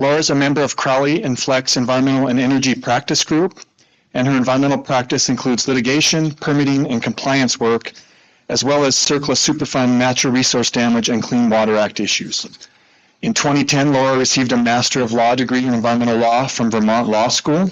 Laura is a member of Crowley and Fleck's Environmental and Energy Practice Group, and her environmental practice includes litigation, permitting, and compliance work, as well as CERCLA Superfund natural resource damage and Clean Water Act issues. In 2010, Laura received a Master of Law degree in environmental law from Vermont Law School.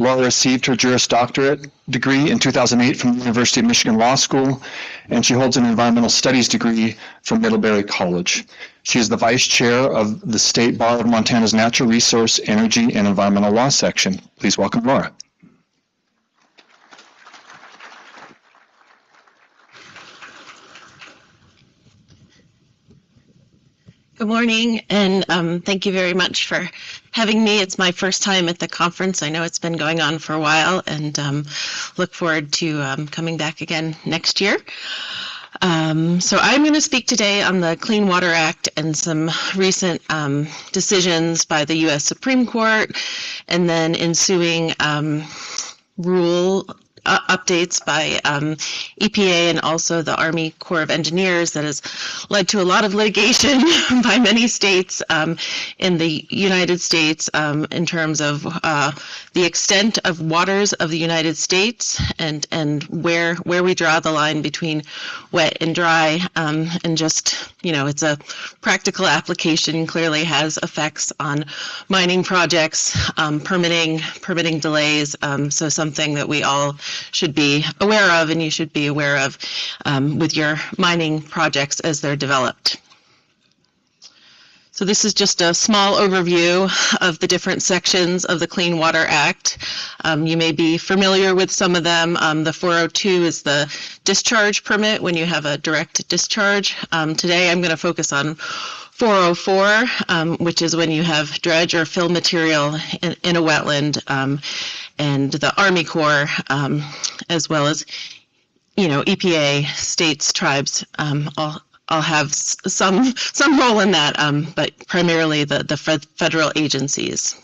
Laura received her Juris Doctorate degree in 2008 from the University of Michigan Law School, and she holds an environmental studies degree from Middlebury College. She is the vice chair of the State Bar of Montana's Natural Resource, Energy, and Environmental Law section. Please welcome Laura. Good morning, and um, thank you very much for having me. It's my first time at the conference. I know it's been going on for a while, and um, look forward to um, coming back again next year. Um, so I'm going to speak today on the Clean Water Act and some recent um, decisions by the U.S. Supreme Court, and then ensuing um, rule uh, updates by um, EPA and also the Army Corps of Engineers that has led to a lot of litigation by many states um, in the United States um, in terms of uh, the extent of waters of the United States and and where where we draw the line between wet and dry um, and just you know it's a practical application clearly has effects on mining projects um, permitting permitting delays um, so something that we all should be aware of and you should be aware of um, with your mining projects as they're developed. So this is just a small overview of the different sections of the Clean Water Act. Um, you may be familiar with some of them. Um, the 402 is the discharge permit when you have a direct discharge. Um, today I'm going to focus on 404, um, which is when you have dredge or fill material in, in a wetland, um, and the Army Corps, um, as well as you know EPA, states, tribes, um, all all have some some role in that, um, but primarily the the federal agencies.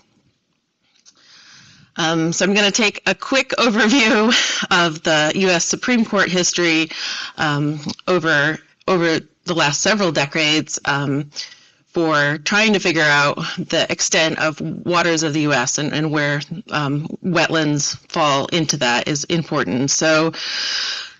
Um, so I'm going to take a quick overview of the U.S. Supreme Court history um, over over the last several decades um, for trying to figure out the extent of waters of the U.S. and, and where um, wetlands fall into that is important. So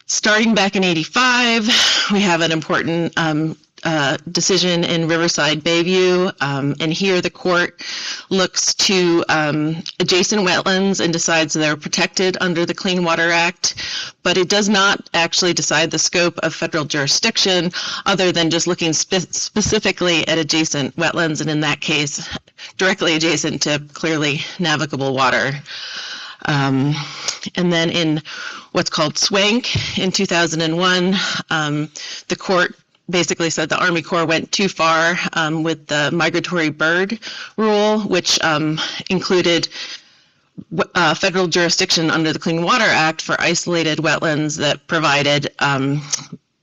starting back in 85, we have an important um, uh, decision in Riverside Bayview, um, and here the court looks to um, adjacent wetlands and decides they're protected under the Clean Water Act, but it does not actually decide the scope of federal jurisdiction other than just looking spe- specifically at adjacent wetlands, and in that case, directly adjacent to clearly navigable water. Um, and then in what's called SWANCC in 2001, um, the court basically said the Army Corps went too far um, with the migratory bird rule, which um, included uh, federal jurisdiction under the Clean Water Act for isolated wetlands that provided um,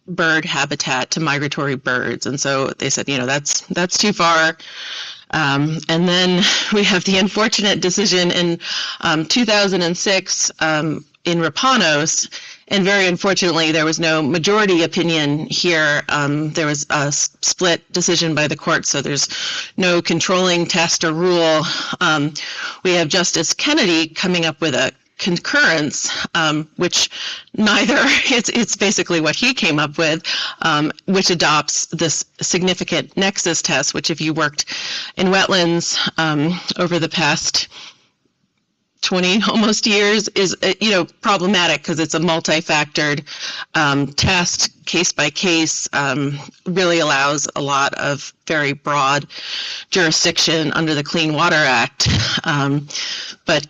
bird habitat to migratory birds. And so they said, you know, that's that's too far. Um, and then we have the unfortunate decision in um, 2006 um, in Rapanos and very unfortunately, there was no majority opinion here. Um, there was a split decision by the court, so there's no controlling test or rule. Um, we have Justice Kennedy coming up with a concurrence, um, which neither, it's, it's basically what he came up with, um, which adopts this significant nexus test, which if you worked in wetlands um, over the past 20 almost years is uh, you know problematic because it's a multi-factored um, test case by case um, really allows a lot of very broad jurisdiction under the clean water act. Um, but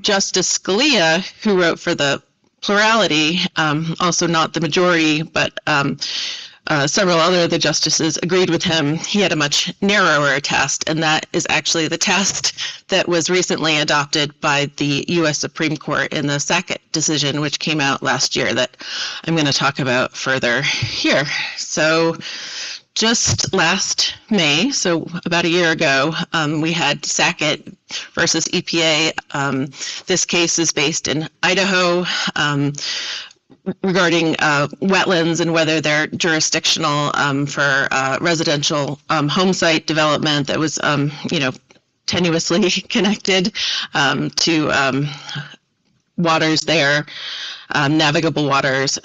justice scalia who wrote for the plurality um, also not the majority but um, uh, several other of the justices agreed with him. He had a much narrower test, and that is actually the test that was recently adopted by the U.S. Supreme Court in the Sackett decision, which came out last year, that I'm going to talk about further here. So, just last May, so about a year ago, um, we had Sackett versus EPA. Um, this case is based in Idaho. Um, regarding uh, wetlands and whether they're jurisdictional um, for uh, residential um, home site development that was, um, you know, tenuously connected um, to um, waters there, um, navigable waters.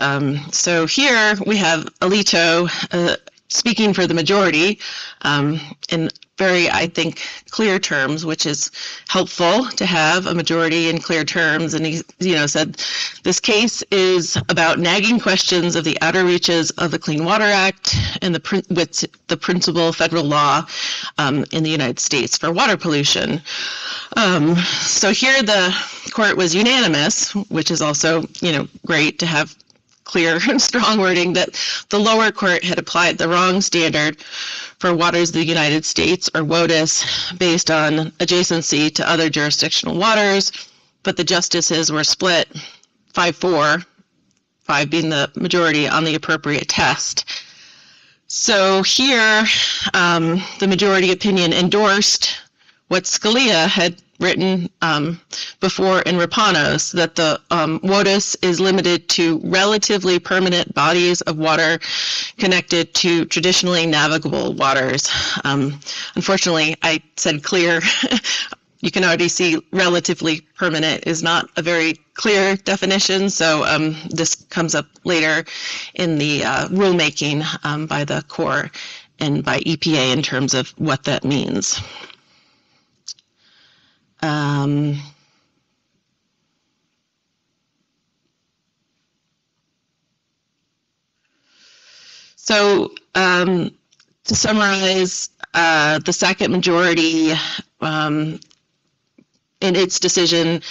So here we have Alito uh, speaking for the majority um, in very, I think, clear terms, which is helpful to have a majority in clear terms. And he, you know, said this case is about nagging questions of the outer reaches of the Clean Water Act and the with the principal federal law um, in the United States for water pollution. Um, so here the court was unanimous, which is also, you know, great to have clear and strong wording that the lower court had applied the wrong standard for waters of the United States or WOTUS based on adjacency to other jurisdictional waters, but the justices were split 5-4, 5 being the majority on the appropriate test. So here, um, the majority opinion endorsed what Scalia had written um, before in Rapanos that the um, WOTUS is limited to relatively permanent bodies of water connected to traditionally navigable waters. Um, unfortunately, I said clear. you can already see relatively permanent is not a very clear definition, so um, this comes up later in the uh, rulemaking um, by the Corps and by EPA in terms of what that means. Um, so um, to summarize, uh, the Sackett majority um, in its decision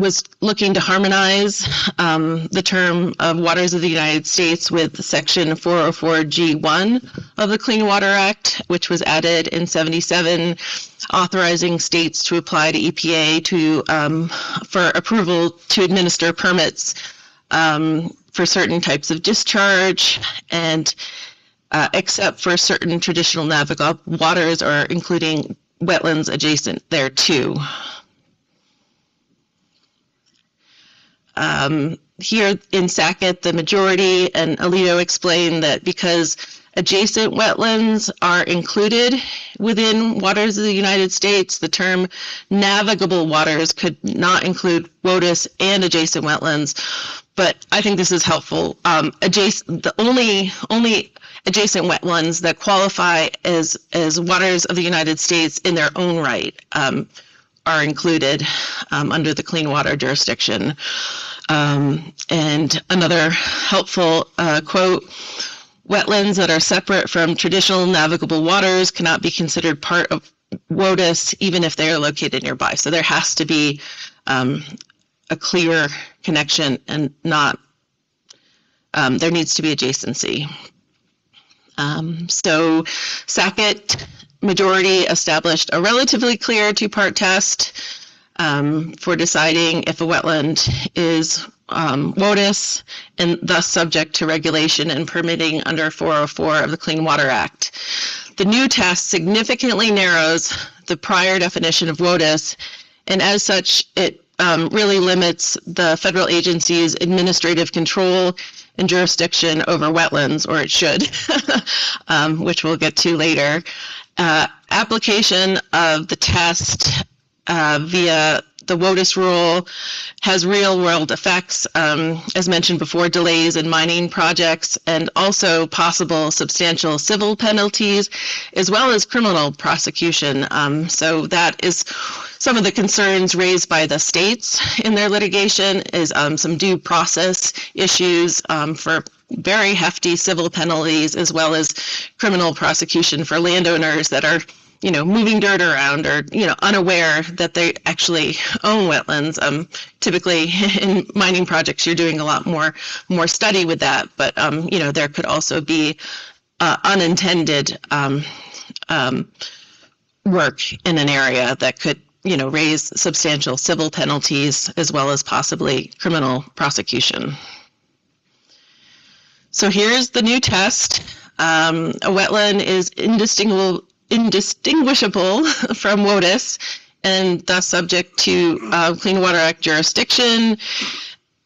was looking to harmonize um, the term of waters of the United States with Section 404G1 of the Clean Water Act, which was added in 77, authorizing states to apply to EPA to um, for approval to administer permits um, for certain types of discharge and uh, except for certain traditional navigable waters or including wetlands adjacent there too. Um, here in Sackett, the majority and Alito explained that because adjacent wetlands are included within waters of the United States, the term navigable waters could not include WOTUS and adjacent wetlands. But I think this is helpful. Um, adjacent, the only only adjacent wetlands that qualify as as waters of the United States in their own right um, are included um, under the clean water jurisdiction. Um, and another helpful uh, quote wetlands that are separate from traditional navigable waters cannot be considered part of WOTUS even if they are located nearby. So there has to be um, a clear connection and not, um, there needs to be adjacency. Um, so Sackett majority established a relatively clear two-part test um, for deciding if a wetland is um, WOTUS and thus subject to regulation and permitting under 404 of the Clean Water Act. The new test significantly narrows the prior definition of WOTUS, and as such, it um, really limits the federal agency's administrative control and jurisdiction over wetlands, or it should, um, which we'll get to later. Uh, application of the test uh, via the WOTUS rule has real world effects, um, as mentioned before, delays in mining projects and also possible substantial civil penalties, as well as criminal prosecution. Um, so that is some of the concerns raised by the states in their litigation is um, some due process issues um, for very hefty civil penalties as well as criminal prosecution for landowners that are you know, moving dirt around or, you know, unaware that they actually own wetlands. Um, typically in mining projects, you're doing a lot more, more study with that, but, um, you know, there could also be uh, unintended um, um, work in an area that could, you know, raise substantial civil penalties as well as possibly criminal prosecution. So here's the new test. Um, a wetland is indistinguishable indistinguishable from WOTUS and thus subject to uh, Clean Water Act jurisdiction.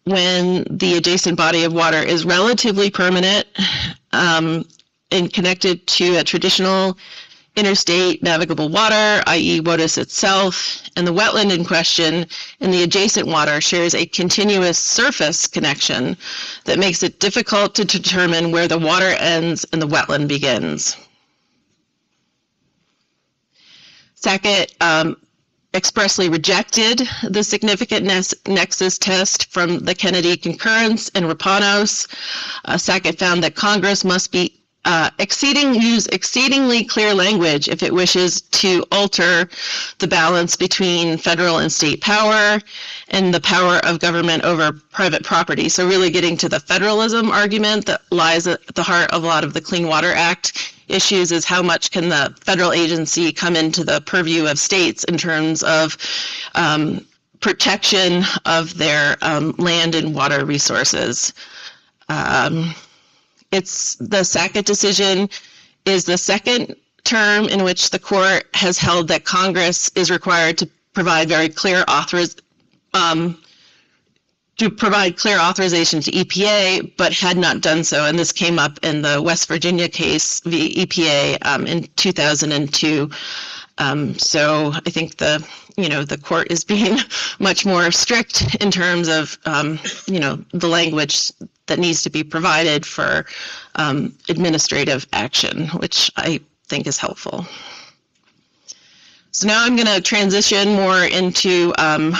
when the adjacent body of water is relatively permanent um, and connected to a traditional interstate navigable water, i.e. WOTUS itself, and the wetland in question in the adjacent water shares a continuous surface connection that makes it difficult to determine where the water ends and the wetland begins. Sackett um, expressly rejected the significant nexus test from the Kennedy concurrence and Rapanos. Uh, Sackett found that Congress must be uh, exceeding use exceedingly clear language if it wishes to alter the balance between federal and state power and the power of government over private property. So really getting to the federalism argument that lies at the heart of a lot of the Clean Water Act issues is how much can the federal agency come into the purview of states in terms of um, protection of their um, land and water resources. Um, it's the Sackett decision is the second term in which the court has held that Congress is required to provide very clear authoriz- um, to provide clear authorization to EPA, but had not done so. And this came up in the West Virginia case via EPA um, in 2002. Um, so I think the you know the court is being much more strict in terms of um, you know the language that needs to be provided for um, administrative action, which I think is helpful. So now I'm going to transition more into um,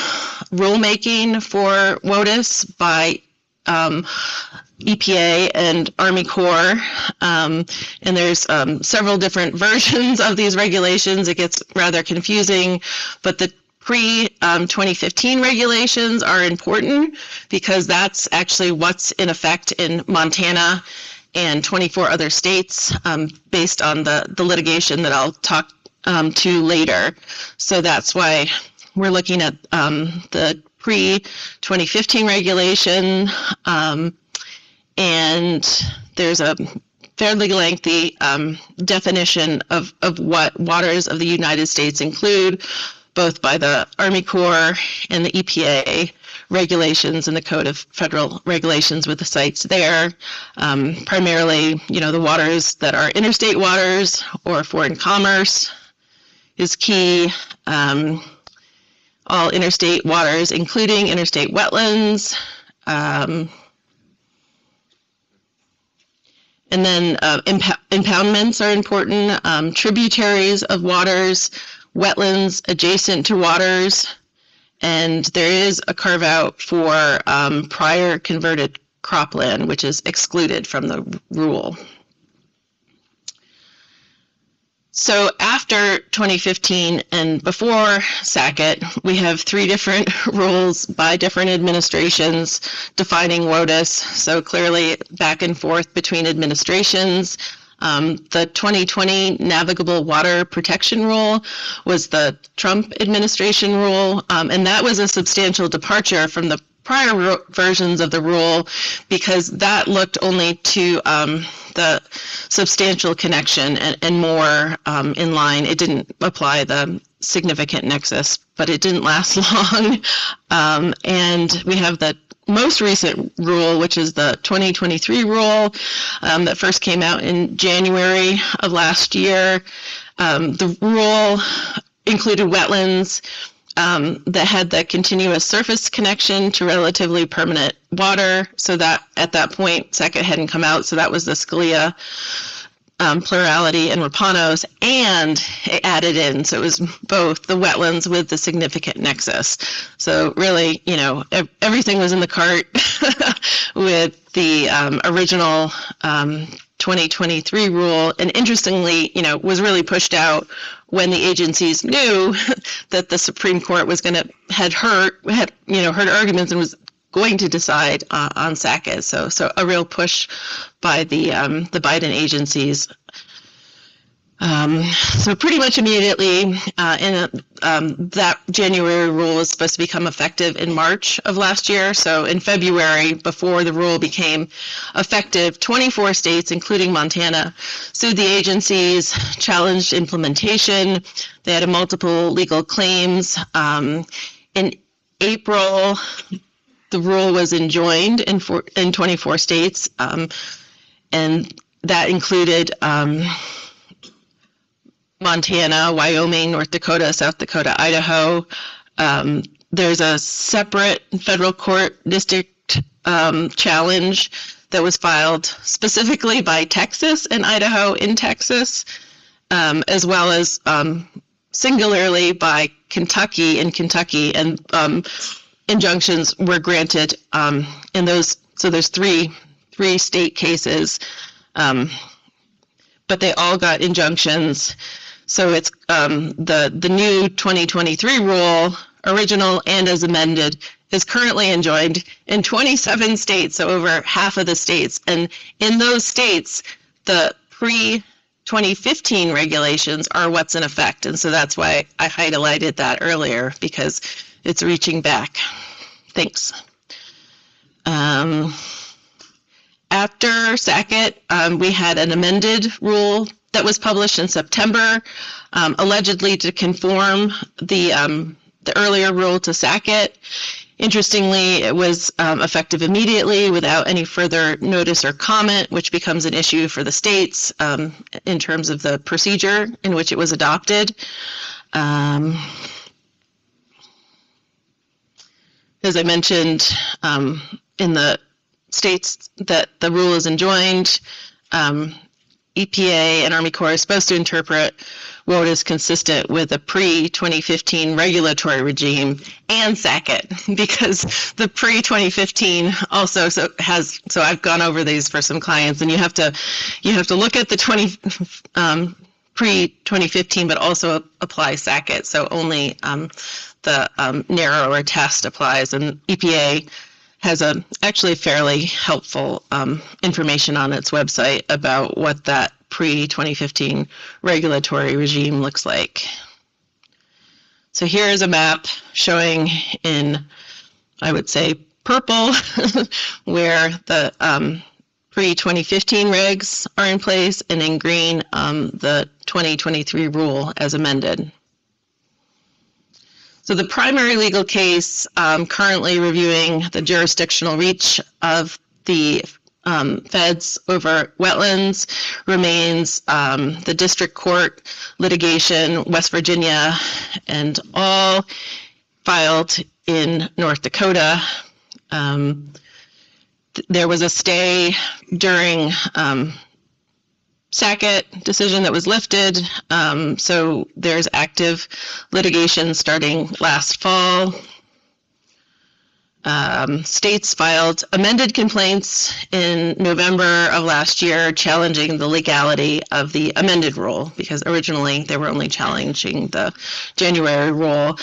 rulemaking for WOTUS by um, EPA and Army Corps. Um, and there's um, several different versions of these regulations. It gets rather confusing, but the pre um, 2015 regulations are important because that's actually what's in effect in Montana and 24 other states um, based on the, the litigation that I'll talk um, to later. So that's why we're looking at um, the pre 2015 regulation um, and there's a fairly lengthy definition of, of what waters of the United States include, both by the Army Corps and the EPA regulations and the Code of Federal Regulations with the sites there. Um, primarily, you know, the waters that are interstate waters or foreign commerce is key. Um, all interstate waters, including interstate wetlands. Um, and then uh, imp- impoundments are important, um, tributaries of waters, wetlands adjacent to waters, and there is a carve out for um, prior converted cropland, which is excluded from the rule. So after 2015 and before Sackett, we have three different rules by different administrations defining WOTUS. So clearly back and forth between administrations. Um, the 2020 Navigable Water Protection Rule was the Trump administration rule, um, and that was a substantial departure from the prior versions of the rule because that looked only to um, the substantial connection and, and more um, in line. It didn't apply the significant nexus, but it didn't last long. Um, and we have the most recent rule, which is the 2023 rule um, that first came out in January of last year. Um, the rule included wetlands um, that had the continuous surface connection to relatively permanent water. So that at that point, Sackett hadn't come out. So that was the Scalia um, plurality and Rapanos, and it added in. So it was both the wetlands with the significant nexus. So really, you know, ev- everything was in the cart with the um, original um, 2023 rule. And interestingly, you know, was really pushed out when the agencies knew that the Supreme Court was going to had heard had you know heard arguments and was going to decide uh, on Sackett. So so a real push by the um, the Biden agencies. Um, so pretty much immediately, uh, in um, that January rule is supposed to become effective in March of last year. So in February, before the rule became effective, 24 states, including Montana, sued the agencies, challenged implementation. They had multiple legal claims. Um, in April, the rule was enjoined in four, in 24 states, um, and that included um, Montana, Wyoming, North Dakota, South Dakota, Idaho. Um, there's a separate federal court district um, challenge that was filed specifically by Texas and Idaho in Texas, um, as well as um, singularly by Kentucky in Kentucky, and injunctions were granted um, in those. So there's three three state cases, um, but they all got injunctions. So it's um, the the new 2023 rule, original and as amended, is currently enjoined in 27 states, so over half of the states. And in those states, the pre 2015 regulations are what's in effect. And so that's why I highlighted that earlier because it's reaching back. Thanks. Um, after Sackett, um, we had an amended rule that was published in September, um, allegedly to conform the um, the earlier rule to Sackett. Interestingly, it was um, effective immediately without any further notice or comment, which becomes an issue for the states um, in terms of the procedure in which it was adopted. Um, as I mentioned, um, in the states that the rule is enjoined, um, EPA and Army Corps is supposed to interpret what is consistent with a pre-2015 regulatory regime and Sackett because the pre-2015 also so has so I've gone over these for some clients and you have to you have to look at the 20 um, pre-2015 but also apply Sackett so only um, the um, narrower test applies and EPA has a actually fairly helpful um, information on its website about what that pre-2015 regulatory regime looks like. So here is a map showing in, I would say, purple, where the um, pre-2015 regs are in place, and in green, um, the 2023 rule as amended. So the primary legal case um, currently reviewing the jurisdictional reach of the um, feds over wetlands remains um, the district court litigation, West Virginia, and all filed in North Dakota. Um, there was a stay during um, Sackett decision that was lifted. Um, so there's active litigation starting last fall. Um, states filed amended complaints in November of last year challenging the legality of the amended rule because originally they were only challenging the January rule.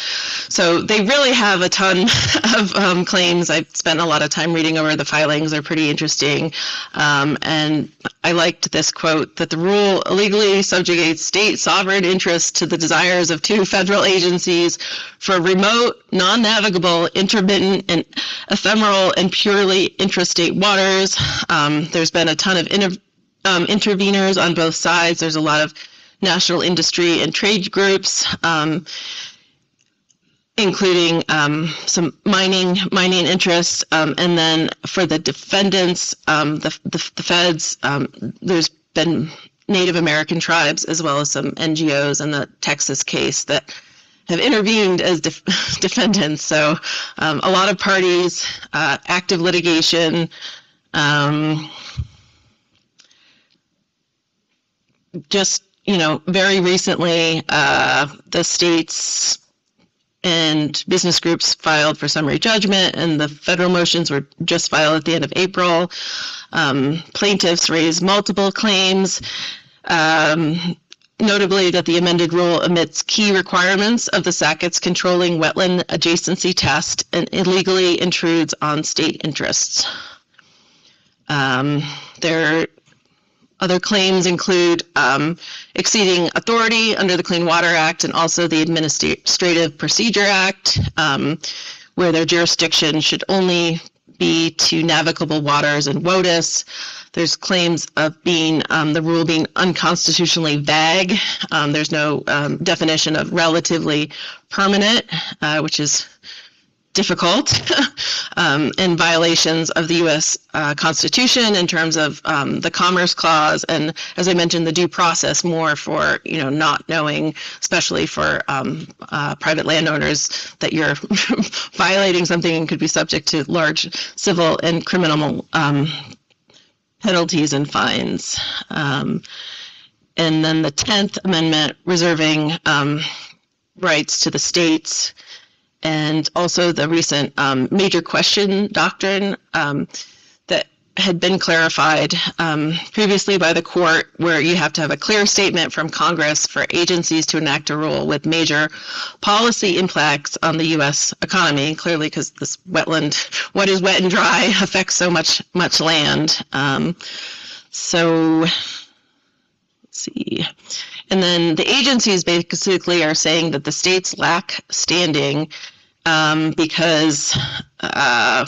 So they really have a ton of um, claims. I've spent a lot of time reading over the filings, they're pretty interesting. Um, and I liked this quote that the rule illegally subjugates state sovereign interests to the desires of two federal agencies for remote, non navigable, intermittent, and ephemeral and purely intrastate waters. Um, there's been a ton of inter- um, interveners on both sides. There's a lot of national industry and trade groups. Um, including um, some mining mining interests, um, and then for the defendants, um, the, the, the feds, um, there's been Native American tribes as well as some NGOs in the Texas case that have intervened as def- defendants. So um, a lot of parties, uh, active litigation. Um, just you know, very recently, uh, the states and business groups filed for summary judgment, and the federal motions were just filed at the end of April. Um, plaintiffs raised multiple claims. Um, notably that the amended rule omits key requirements of the Sackett's controlling wetland adjacency test and illegally intrudes on state interests. Um, there other claims include um, exceeding authority under the Clean Water Act and also the Administrative Procedure Act, um, where their jurisdiction should only be to navigable waters and WOTUS. There's claims of being um, the rule being unconstitutionally vague. Um, there's no um, definition of relatively permanent, uh, which is difficult um, and violations of the U.S. Uh, Constitution in terms of um, the Commerce Clause and, as I mentioned, the due process more for you know not knowing, especially for um, uh, private landowners, that you're violating something and could be subject to large civil and criminal um, penalties and fines. Um, and then the 10th Amendment reserving um, rights to the states and also the recent um, major question doctrine um, that had been clarified um, previously by the court, where you have to have a clear statement from Congress for agencies to enact a rule with major policy impacts on the U.S. economy. Clearly, because this wetland, what is wet and dry, affects so much much land. Um, so see. And then the agencies basically are saying that the states lack standing um, because uh,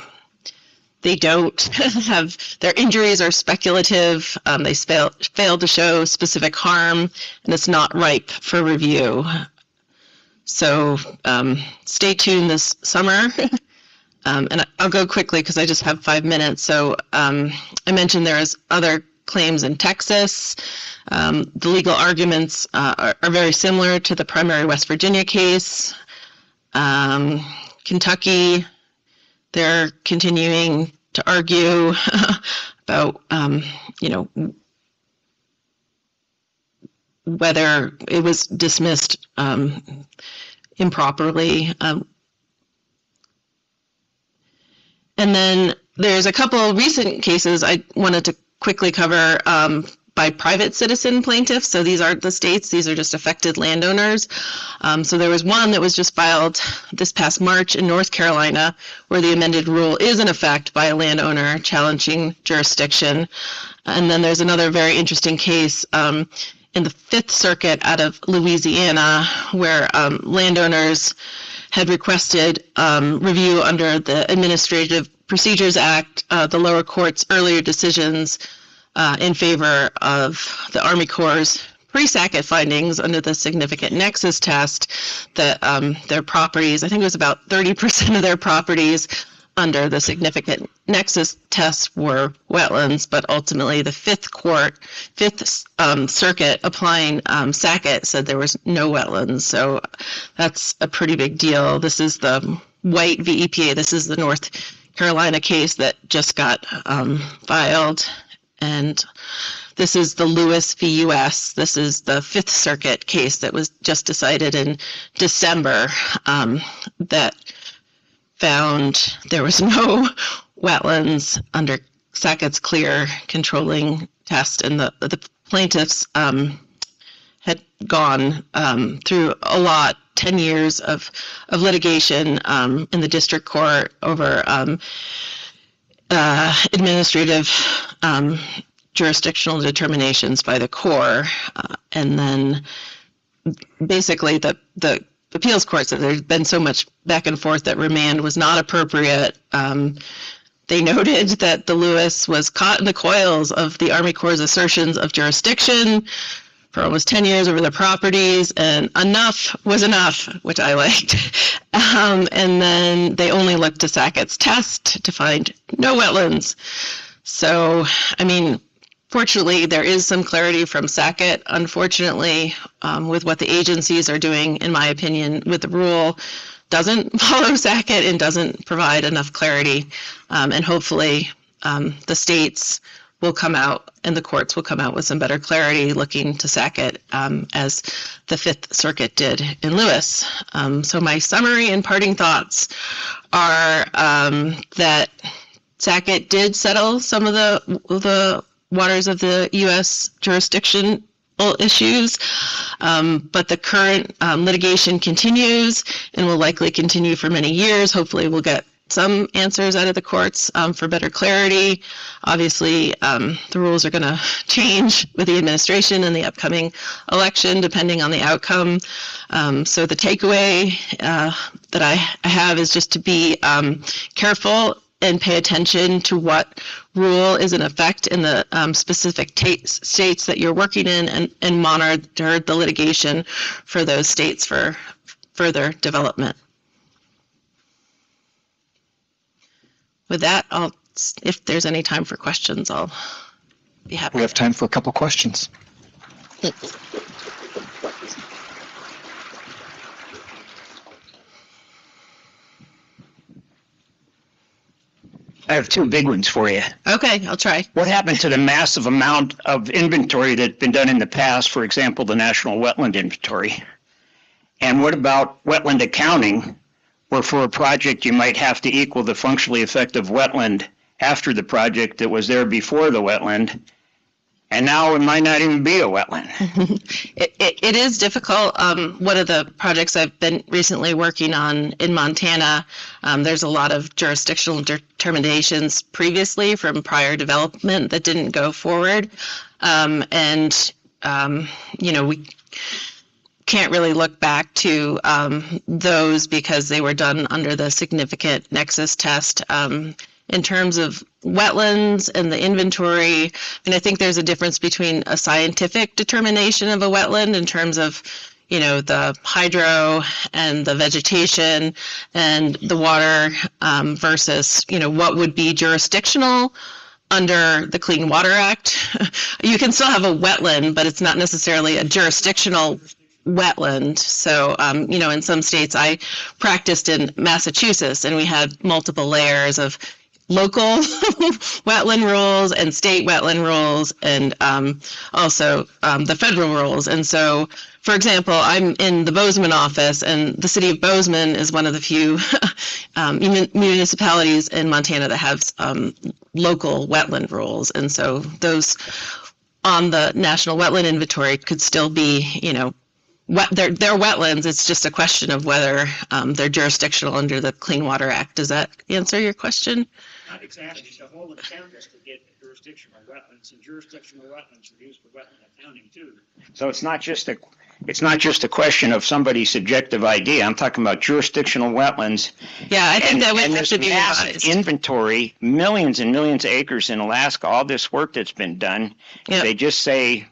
they don't have their injuries are speculative. Um, they fail, fail to show specific harm, and it's not ripe for review. So um, stay tuned this summer. Um, and I'll go quickly because I just have five minutes. So um, I mentioned there is other claims in Texas. Um, the legal arguments uh, are, are, very similar to the primary West Virginia case. Um, Kentucky, they're continuing to argue about, um, you know, whether it was dismissed um, improperly. Um, and then there's a couple recent cases I wanted to quickly cover um, by private citizen plaintiffs. So these aren't the states, these are just affected landowners. Um, so there was one that was just filed this past March in North Carolina where the amended rule is in effect by a landowner challenging jurisdiction. And then there's another very interesting case um, in the Fifth Circuit out of Louisiana where um, landowners had requested um, review under the Administrative Procedures Act, uh, the lower court's earlier decisions uh, in favor of the Army Corps' pre-Sackett findings under the significant nexus test that um, their properties, I think it was about 30% of their properties under the significant nexus test were wetlands, but ultimately the Fifth Court, Fifth um, Circuit applying um, Sackett said there was no wetlands. So that's a pretty big deal. This is the White v. EPA. This is the North Carolina case that just got um, filed and this is the Lewis v. U.S. This is the Fifth Circuit case that was just decided in December um, that found there was no wetlands under Sackett's clear controlling test, and the the plaintiffs um, had gone um, through a lot, ten years of of litigation um, in the district court over um, uh, administrative um, jurisdictional determinations by the Corps, uh, and then basically the the appeals court said there's been so much back and forth that remand was not appropriate. Um, they noted that the Lewis was caught in the coils of the Army Corps' assertions of jurisdiction for almost 10 years over the properties, and enough was enough, which I liked. Um, and then they only looked to Sackett's test to find no wetlands. So, I mean, fortunately, there is some clarity from Sackett. Unfortunately, um, with what the agencies are doing, in my opinion, with the rule, doesn't follow Sackett and doesn't provide enough clarity. Um, and hopefully, um, the states will come out and the courts will come out with some better clarity looking to Sackett um, as the Fifth Circuit did in Lewis. Um, so my summary and parting thoughts are um, that Sackett did settle some of the the waters of the U.S. jurisdiction issues, um, but the current um, litigation continues and will likely continue for many years. Hopefully, we'll get some answers out of the courts um, for better clarity. Obviously, um, the rules are going to change with the administration and the upcoming election, depending on the outcome. Um, so the takeaway uh, that I, have is just to be um, careful and pay attention to what rule is in effect in the um, specific t- states that you're working in and, and monitor the litigation for those states for further development. With that, I'll, if there's any time for questions, I'll be happy. We have time for a couple questions. I have two big ones for you. Okay, I'll try. What happened to the massive amount of inventory that's been done in the past, for example, the National Wetland Inventory? And what about wetland accounting, where for a project you might have to equal the functionally effective wetland after the project that was there before the wetland? And now it might not even be a wetland. It, it, it is difficult. Um, one of the projects I've been recently working on in Montana, um, there's a lot of jurisdictional determinations previously from prior development that didn't go forward. Um, and, um, you know, we can't really look back to um, those because they were done under the significant nexus test. Um, in terms of wetlands and the inventory, and I think there's a difference between a scientific determination of a wetland in terms of, you know, the hydro and the vegetation and the water um, versus, you know, what would be jurisdictional under the Clean Water Act. you can still have a wetland, but it's not necessarily a jurisdictional wetland. So, um, you know, in some states, I practiced in Massachusetts, and we had multiple layers of local wetland rules and state wetland rules, and um, also um, the federal rules. And so, for example, I'm in the Bozeman office, and the city of Bozeman is one of the few um, municipalities in Montana that have um, local wetland rules. And so, those on the National Wetland Inventory could still be, you know, wet, they're, they're wetlands. It's just a question of whether um, they're jurisdictional under the Clean Water Act. Does that answer your question? Not exactly. The whole intent is to get jurisdictional wetlands, and jurisdictional wetlands are used for wetland accounting too. So it's not just a, it's not just a question of somebody's subjective idea. I'm talking about jurisdictional wetlands. Yeah, I think And- that would and have to be massive revised. Inventory, millions and millions of acres in Alaska, all this work that's been done. Yeah. They just say,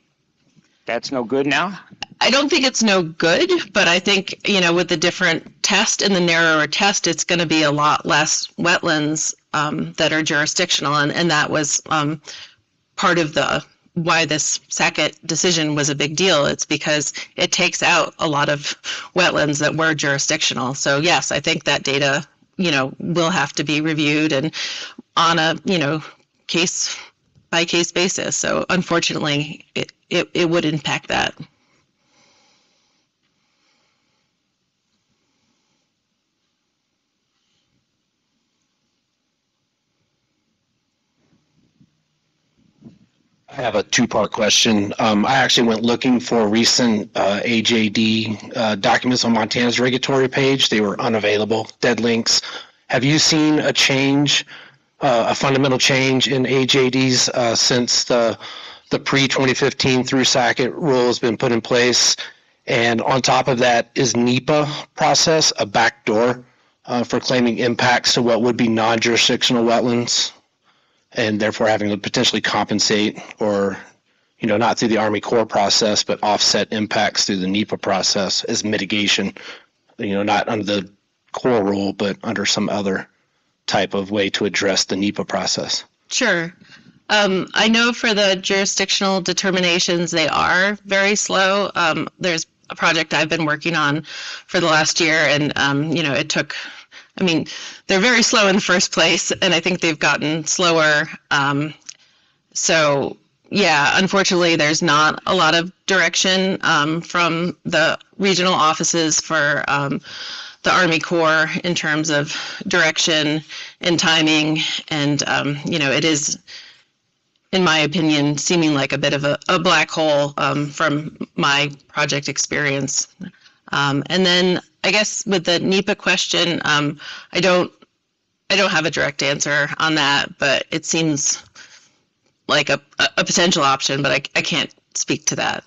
that's no good now? I don't think it's no good, but I think, you know, with the different test and the narrower test, it's going to be a lot less wetlands um, that are jurisdictional. And, and that was um, part of the why this Sackett decision was a big deal. It's because it takes out a lot of wetlands that were jurisdictional. So yes, I think that data, you know, will have to be reviewed and on a, you know, case by case basis. So unfortunately, it, it, it would impact that. I have a two-part question. Um, I actually went looking for recent uh, AJD uh, documents on Montana's regulatory page. They were unavailable, dead links. Have you seen a change, uh, a fundamental change in AJDs uh, since the the pre-2015 through Sackett rule has been put in place? And on top of that, is NEPA process a backdoor uh, for claiming impacts to what would be non-jurisdictional wetlands? And therefore having to potentially compensate or, you know, not through the Army Corps process, but offset impacts through the NEPA process as mitigation, you know, not under the Corps rule, but under some other type of way to address the NEPA process. Sure. Um, I know for the jurisdictional determinations, they are very slow. Um, there's a project I've been working on for the last year, and um, you know, it took. I mean, they're very slow in the first place, and I think they've gotten slower. Um, so, yeah, unfortunately, there's not a lot of direction um, from the regional offices for um, the Army Corps in terms of direction and timing, and um, you know, it is in my opinion, seeming like a bit of a, a black hole um, from my project experience. Um, and then I guess with the NEPA question, um, I don't, I don't have a direct answer on that, but it seems like a, a a potential option, but I, I can't speak to that.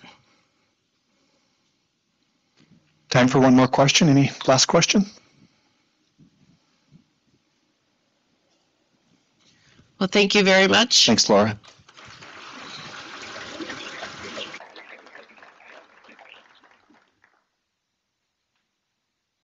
Time for one more question. Any last question? Well, thank you very much. Thanks, Laura.